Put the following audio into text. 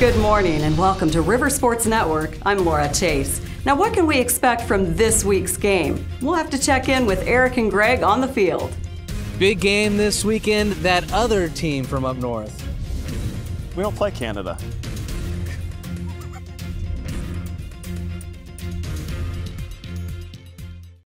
Good morning and welcome to River Sports Network. I'm Laura Chase. Now, what can we expect from this week's game? We'll have to check in with Eric and Greg on the field. Big game this weekend, that other team from up north. We don't play Canada.